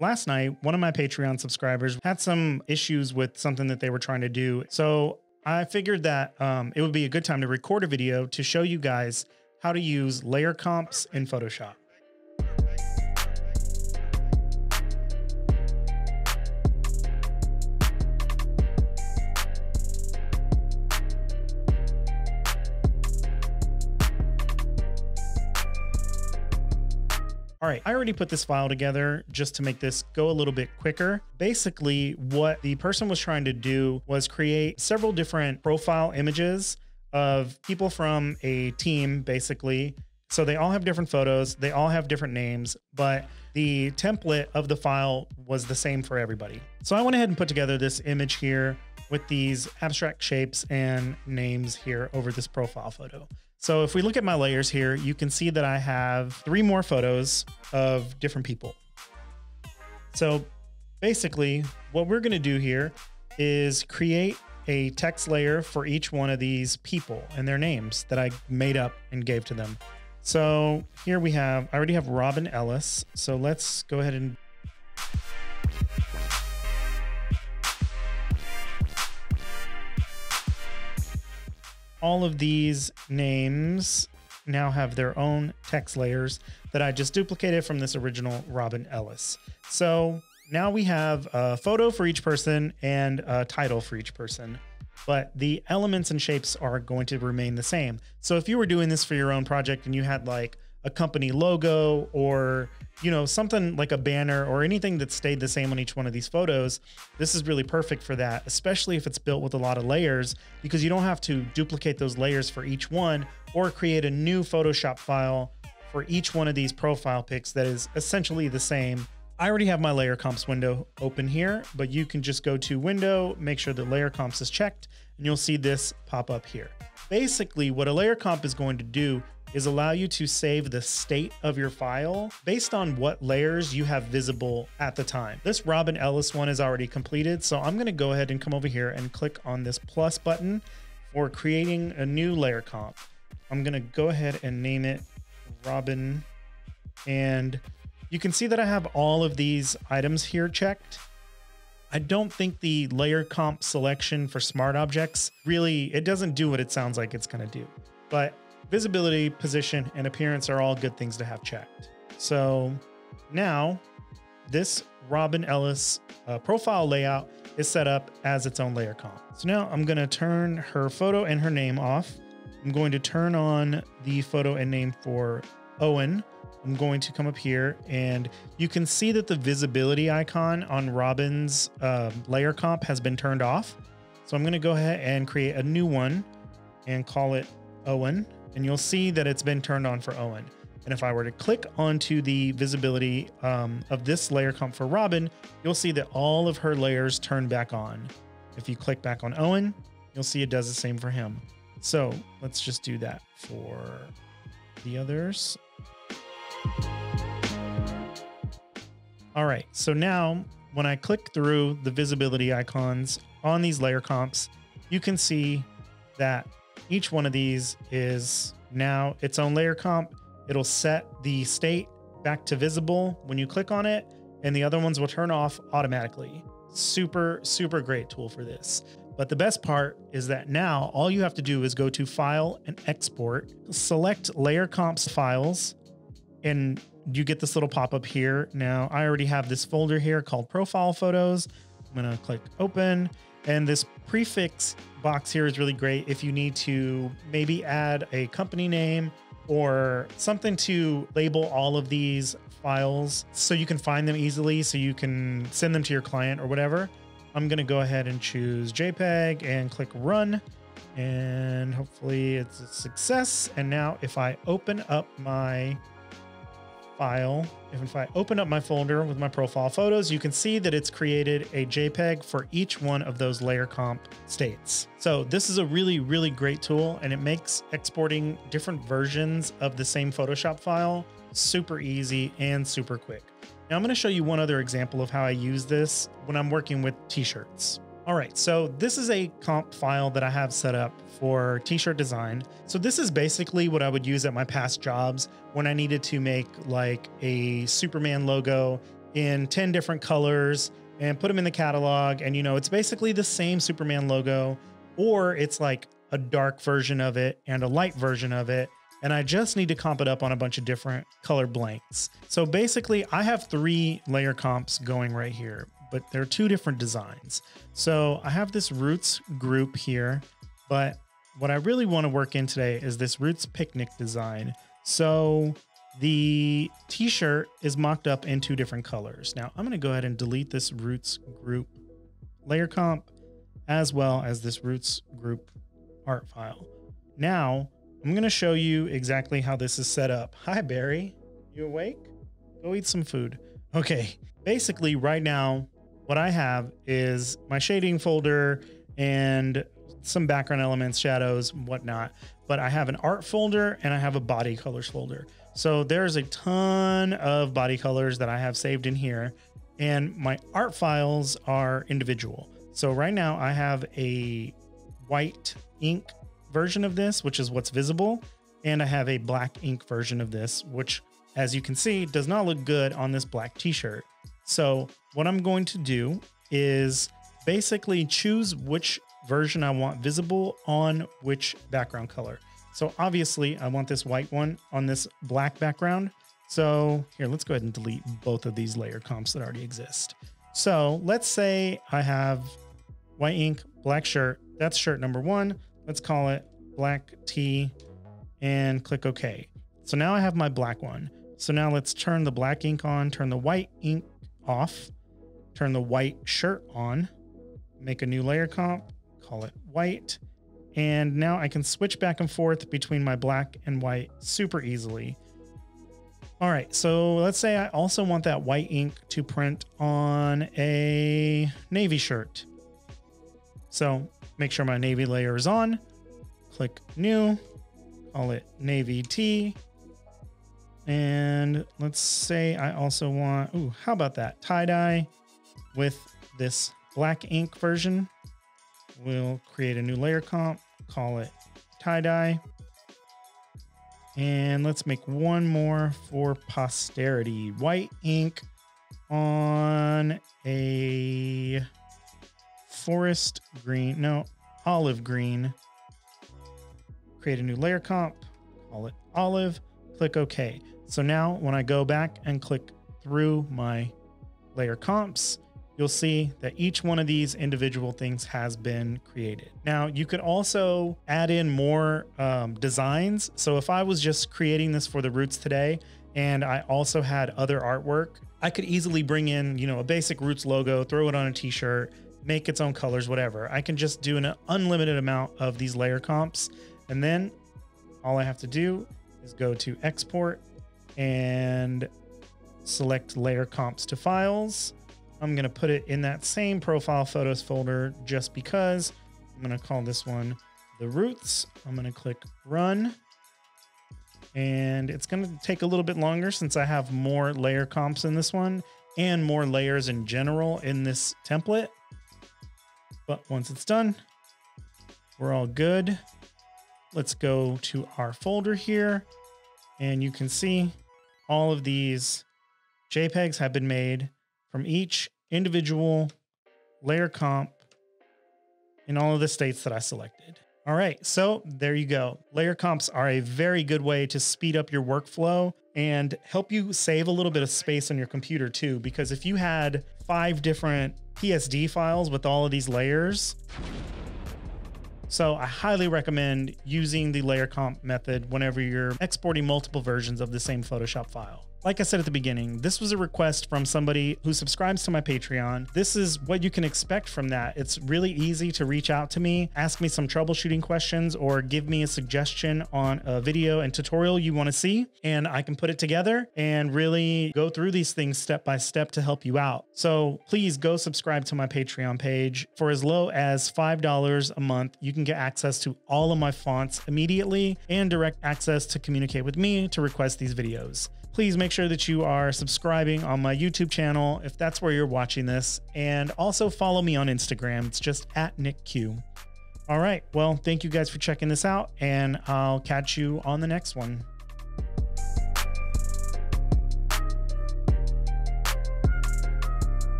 Last night, one of my Patreon subscribers had some issues with something that they were trying to do. So I figured that um, it would be a good time to record a video to show you guys how to use layer comps in Photoshop. All right, I already put this file together just to make this go a little bit quicker. Basically, what the person was trying to do was create several different profile images of people from a team, basically. So they all have different photos, they all have different names, but the template of the file was the same for everybody. So I went ahead and put together this image here with these abstract shapes and names here over this profile photo. So if we look at my layers here, you can see that I have three more photos of different people. So basically what we're gonna do here is create a text layer for each one of these people and their names that I made up and gave to them. So here we have, I already have Robin Ellis. So let's go ahead and all of these names now have their own text layers that I just duplicated from this original Robin Ellis. So now we have a photo for each person and a title for each person, but the elements and shapes are going to remain the same. So if you were doing this for your own project and you had like a company logo or you know something like a banner or anything that stayed the same on each one of these photos this is really perfect for that especially if it's built with a lot of layers because you don't have to duplicate those layers for each one or create a new photoshop file for each one of these profile pics that is essentially the same I already have my layer comps window open here, but you can just go to window, make sure that layer comps is checked, and you'll see this pop up here. Basically, what a layer comp is going to do is allow you to save the state of your file based on what layers you have visible at the time. This Robin Ellis one is already completed, so I'm gonna go ahead and come over here and click on this plus button for creating a new layer comp. I'm gonna go ahead and name it Robin, and you can see that I have all of these items here checked. I don't think the layer comp selection for smart objects really, it doesn't do what it sounds like it's gonna do. But visibility, position, and appearance are all good things to have checked. So now this Robin Ellis uh, profile layout is set up as its own layer comp. So now I'm gonna turn her photo and her name off. I'm going to turn on the photo and name for Owen. I'm going to come up here and you can see that the visibility icon on Robin's uh, layer comp has been turned off. So I'm gonna go ahead and create a new one and call it Owen and you'll see that it's been turned on for Owen. And if I were to click onto the visibility um, of this layer comp for Robin, you'll see that all of her layers turn back on. If you click back on Owen, you'll see it does the same for him. So let's just do that for the others. All right, so now when I click through the visibility icons on these layer comps, you can see that each one of these is now its own layer comp. It'll set the state back to visible when you click on it, and the other ones will turn off automatically. Super, super great tool for this. But the best part is that now all you have to do is go to File and Export, select Layer Comps files, and you get this little pop up here. Now, I already have this folder here called Profile Photos. I'm going to click Open, and this prefix box here is really great if you need to maybe add a company name or something to label all of these files so you can find them easily so you can send them to your client or whatever. I'm going to go ahead and choose JPEG and click run and hopefully it's a success. And now if I open up my file, if I open up my folder with my profile photos, you can see that it's created a JPEG for each one of those layer comp states. So this is a really, really great tool and it makes exporting different versions of the same Photoshop file super easy and super quick. Now I'm gonna show you one other example of how I use this when I'm working with t-shirts. All right, so this is a comp file that I have set up for t-shirt design. So this is basically what I would use at my past jobs when I needed to make like a Superman logo in 10 different colors and put them in the catalog. And, you know, it's basically the same Superman logo, or it's like a dark version of it and a light version of it. And I just need to comp it up on a bunch of different color blanks. So basically, I have three layer comps going right here, but there are two different designs. So I have this roots group here, but what I really want to work in today is this roots picnic design. So the t-shirt is mocked up in two different colors. Now I'm going to go ahead and delete this roots group layer comp as well as this roots group art file. Now I'm going to show you exactly how this is set up. Hi, Barry. You awake? Go eat some food. Okay. Basically right now, what I have is my shading folder and some background elements, shadows, whatnot. But I have an art folder and I have a body colors folder. So there's a ton of body colors that I have saved in here, and my art files are individual. So right now I have a white ink version of this, which is what's visible, and I have a black ink version of this, which as you can see does not look good on this black t-shirt. So what I'm going to do is basically choose which version I want visible on which background color. So obviously I want this white one on this black background. So here, let's go ahead and delete both of these layer comps that already exist. So let's say I have white ink, black shirt. That's shirt number one. Let's call it black tee and click OK. So now I have my black one. So now let's turn the black ink on, turn the white ink off, turn the white shirt on, make a new layer comp, call it white, and now I can switch back and forth between my black and white super easily. All right, so let's say I also want that white ink to print on a navy shirt. So make sure my navy layer is on, click new, call it navy T. And let's say I also want, ooh, how about that? Tie-dye with this black ink version. We'll create a new layer comp call it tie dye. And let's make one more for posterity. White ink on a forest green, no, olive green. Create a new layer comp, call it olive, click OK. So now when I go back and click through my layer comps, you'll see that each one of these individual things has been created. Now you could also add in more um, designs. So if I was just creating this for the roots today, and I also had other artwork, I could easily bring in, you know, a basic roots logo, throw it on a t-shirt, make its own colors, whatever. I can just do an unlimited amount of these layer comps. And then all I have to do is go to export and select layer comps to files I'm going to put it in that same profile photos folder just because. I'm going to call this one the roots. I'm going to click run. And it's going to take a little bit longer since I have more layer comps in this one and more layers in general in this template. But once it's done, we're all good. Let's go to our folder here. And you can see all of these JPEGs have been made from each individual layer comp in all of the states that I selected. All right, so there you go. Layer comps are a very good way to speed up your workflow and help you save a little bit of space on your computer too. Because if you had five different PSD files with all of these layers, so I highly recommend using the layer comp method whenever you're exporting multiple versions of the same Photoshop file. Like I said at the beginning, this was a request from somebody who subscribes to my Patreon. This is what you can expect from that. It's really easy to reach out to me, ask me some troubleshooting questions, or give me a suggestion on a video and tutorial you want to see, and I can put it together and really go through these things step by step to help you out. So please go subscribe to my Patreon page. For as low as $5 a month, you can get access to all of my fonts immediately and direct access to communicate with me to request these videos please make sure that you are subscribing on my YouTube channel if that's where you're watching this. And also follow me on Instagram. It's just at Nick Q. All right. Well, thank you guys for checking this out, and I'll catch you on the next one.